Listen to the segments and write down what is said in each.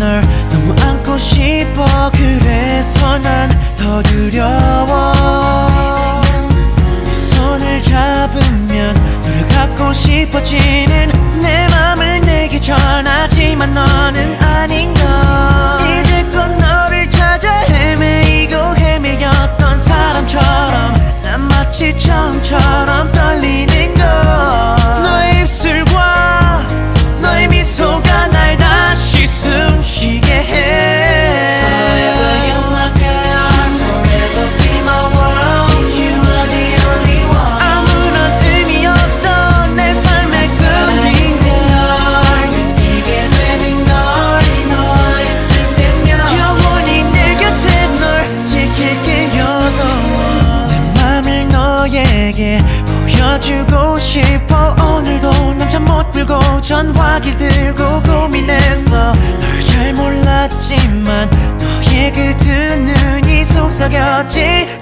널 너무 안고 싶어. 그래서 난 더 두려워 너에게 보여주고 싶어. 오늘도 난 잠 못 들고 전화기 들고 고민했어 널 잘 몰랐지만 너의 그 두 눈이 속삭였지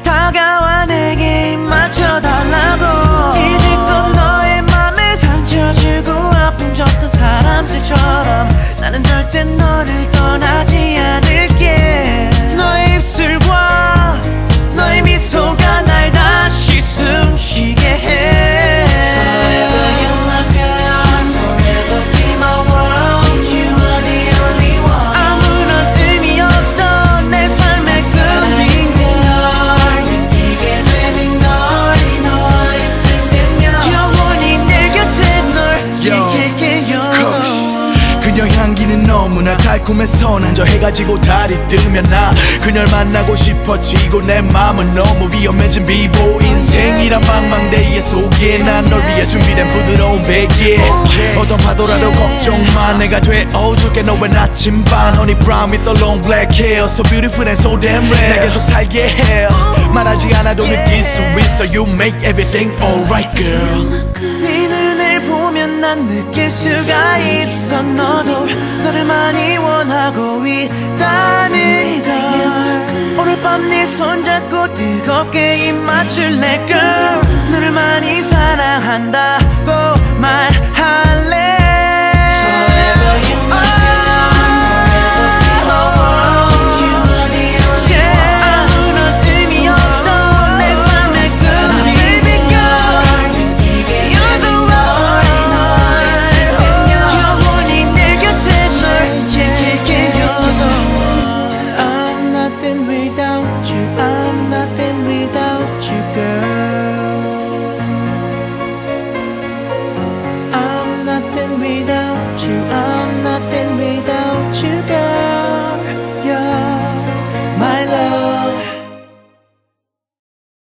그녀 향기는 너무나 달콤해서 난저 해가 지고 달이 뜨면 나 그녀를 만나고 싶어지고 내 마음은 너무 위험해진 비보 인생이란 망망대해 속에 난 널 위해 준비된 부드러운 베개 어떤 파도라도 걱정 마 내가 되어줄게 너의 나침반 Honey brown with the long black hair So beautiful and so damn rare 날 계속 살게 해 말하지 않아도 느낄 수 있어 You make everything alright girl 난 느낄 수가 있어. 너도 나를 많이 원하고 있다는 걸. 오늘 밤 네 손잡고 뜨겁게 입 맞출래 girl. 너를 많이 사랑한다고